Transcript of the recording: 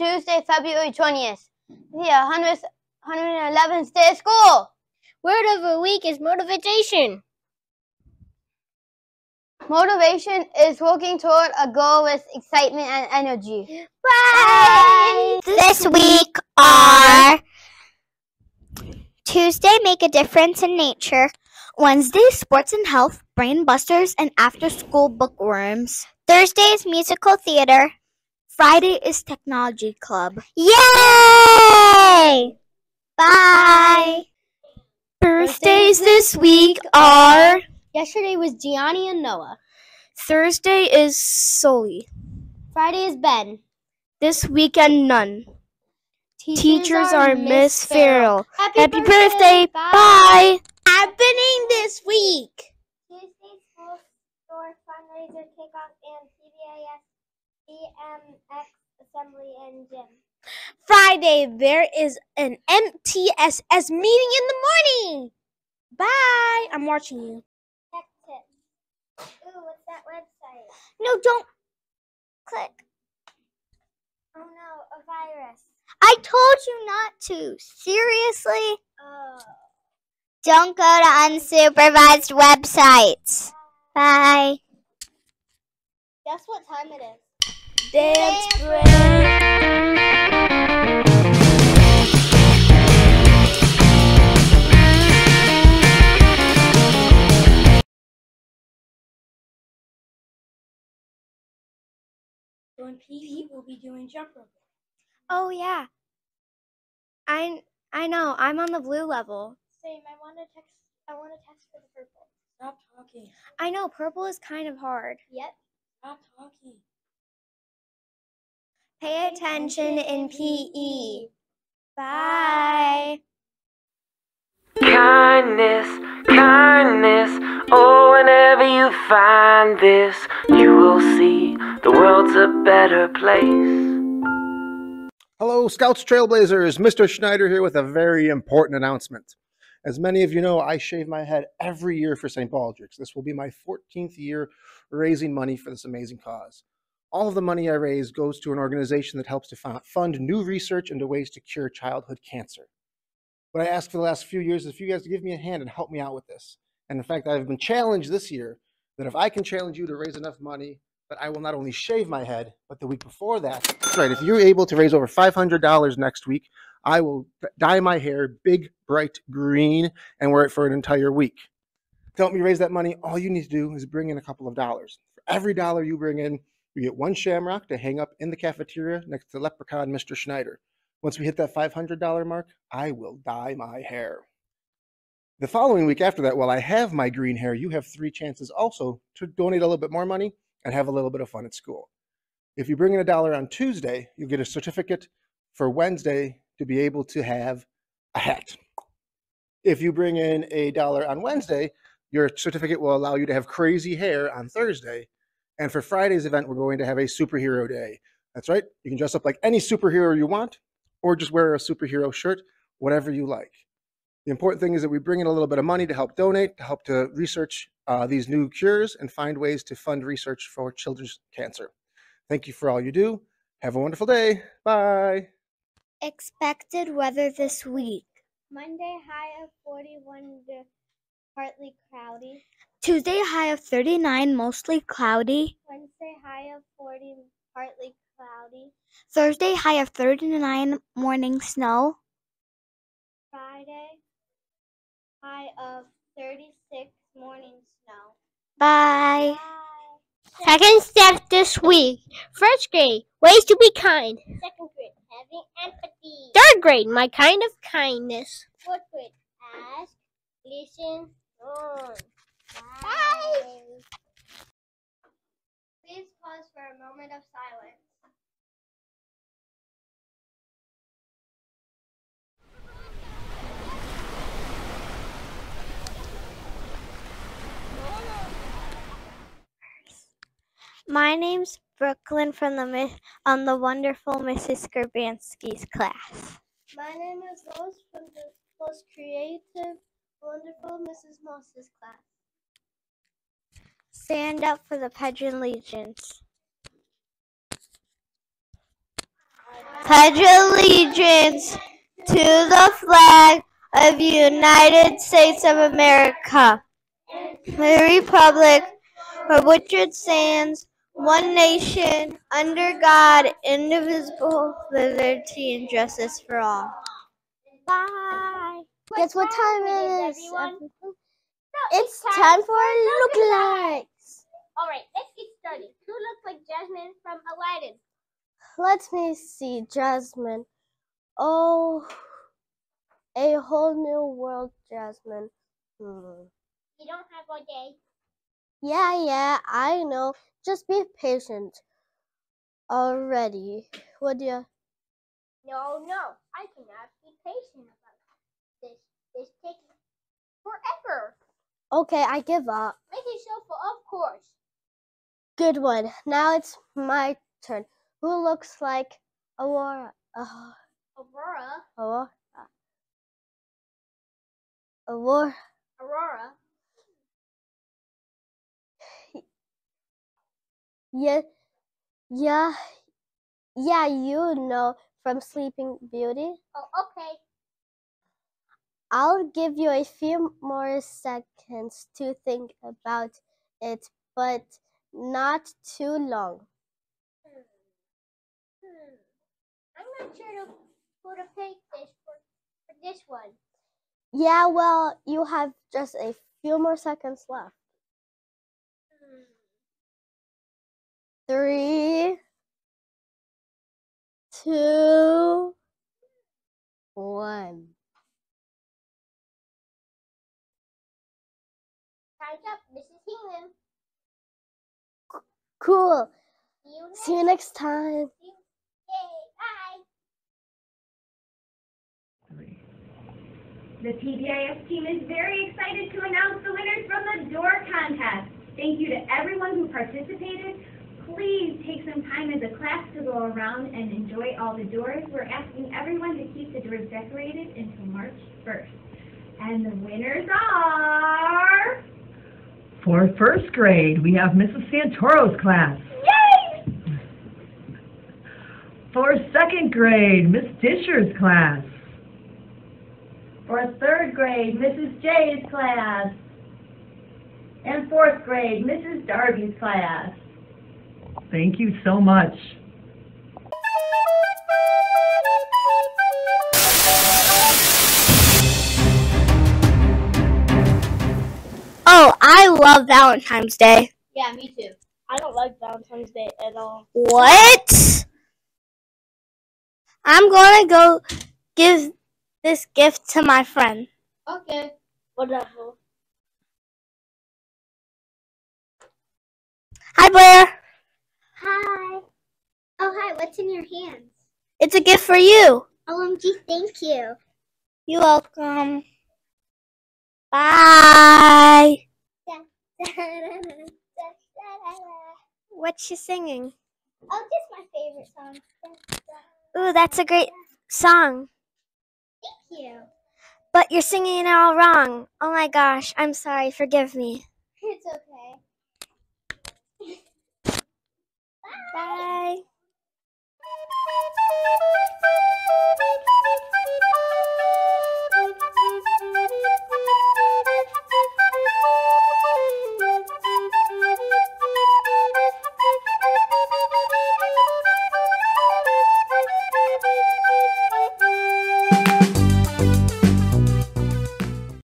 Tuesday, February 20th. The 111th day of school. Word of the week is motivation. Motivation is working toward a goal with excitement and energy. Bye. This week are Tuesday, Make a Difference in Nature. Wednesday, Sports and Health, Brain Busters, and After School Bookworms. Thursday is Musical Theater. Friday is Technology Club. Yay! Bye! Birthdays this week are. Yesterday was Gianni and Noah. Thursday is Soli. Friday is Ben. This weekend, none. Teachers, are Miss Farrell. Happy, Happy birthday. Bye. Happening this week. Tuesday school store fundraiser kickoff and CBAS BMX assembly and gym. Friday there is an MTSS meeting in the morning. Bye. I'm watching you. Tech tips. Ooh, what's that website? No, don't click. Oh no, a virus. I told you not to. Seriously? Oh. Don't go to unsupervised websites. Bye. Guess what time it is? Dance break. So in PE, we'll be doing jump rope. Oh yeah. I I know. I'm on the blue level. Same. I want to text. I want to text for the purple. Stop talking. I know purple is kind of hard. Yep. Stop talking. Pay attention in PE. Bye. Kindness, kindness. Oh, whenever you find this, you will see the world's a better place. Hello, Scouts Trailblazers. Mr. Schneider here with a very important announcement. As many of you know, I shave my head every year for St. Baldrick's. This will be my 14th year raising money for this amazing cause. All of the money I raise goes to an organization that helps to fund new research into ways to cure childhood cancer. What I asked for the last few years is for you guys give me a hand and help me out with this. And in fact, I've been challenged this year that if I can challenge you to raise enough money that I will not only shave my head, but the week before that, right, if you're able to raise over $500 next week, I will dye my hair big, bright green and wear it for an entire week. To help me raise that money, all you need to do is bring in a couple of dollars. For every dollar you bring in, you get one shamrock to hang up in the cafeteria next to Leprechaun Mr. Schneider. Once we hit that $500 mark, I will dye my hair. The following week after that, while I have my green hair, you have three chances also to donate a little bit more money and have a little bit of fun at school. If you bring in a dollar on Tuesday, you'll get a certificate for Wednesday to be able to have a hat. If you bring in a dollar on Wednesday, your certificate will allow you to have crazy hair on Thursday. And for Friday's event, we're going to have a superhero day. That's right. You can dress up like any superhero you want, or just wear a superhero shirt, whatever you like. The important thing is that we bring in a little bit of money to help donate, to help to research uh, these new cures and find ways to fund research for children's cancer. Thank you for all you do. Have a wonderful day. Bye. Expected weather this week. Monday high of 41 partly cloudy. Tuesday, high of 39, mostly cloudy. Wednesday high of 40 partly cloudy. Thursday, high of 39, morning snow. Friday high of 36 morning snow. Bye. Bye. Second step this week. First grade, ways to be kind. Second grade having empathy. Third grade, my kind of kindness. Fourth grade ask, listen, learn. Bye. Please pause for a moment of silence. My name's Brooklyn from the on the wonderful Mrs. Skurbanski's class. My name is Rose from the most creative, wonderful Mrs. Moss's class. Stand up for the Pledge of Allegiance. pledge allegiance to the flag of the United States of America, the republic for which it stands, one nation, under God, indivisible, with liberty and justice for all. Bye. Guess what time it is? everyone? It's time for lookalikes. All right, let's get started. Who looks like Jasmine from Aladdin? Let me see, Jasmine. Oh, a whole new world, Jasmine. Hmm. You don't have all day. Yeah, yeah, I know. Just be patient. Already. Would you? No, no, I cannot be patient about this. This takes forever. Okay, I give up it shuffle, of course. Good one. Now it's my turn. Who looks like Aurora? Uh, Aurora, Aurora? Aurora? Aurora. Yeah, yeah, yeah. You know from Sleeping Beauty. Oh, okay. I'll give you a few more seconds to think about it, but not too long. Hmm. Hmm. I'm not sure to, who to pick this for, for this one. Yeah, well, you have just a few more seconds left. Hmm. Three, two, one. Time's up. Mrs. Hingham. Cool. See you next See you next time. Yay, bye. The PBIS team is very excited to announce the winners from the door contest. Thank you to everyone who participated. Please take some time as a class to go around and enjoy all the doors. We're asking everyone to keep the doors decorated until March 1st. And the winners are... For first grade, we have Mrs. Santoro's class. Yay! For second grade, Miss Disher's class. For third grade, Mrs. J's class. And fourth grade, Mrs. Darby's class. Thank you so much. Oh, I love Valentine's Day. Yeah, me too. I don't like Valentine's Day at all. What? I'm gonna go give this gift to my friend. Okay. Whatever. Hi, Blair. Hi. Oh, hi. What's in your hands? It's a gift for you. OMG, thank you. You're welcome. Bye. What's she singing? Oh, just my favorite song. Ooh, that's a great song. Thank you. But you're singing it all wrong. Oh my gosh, I'm sorry. Forgive me. It's okay. Bye.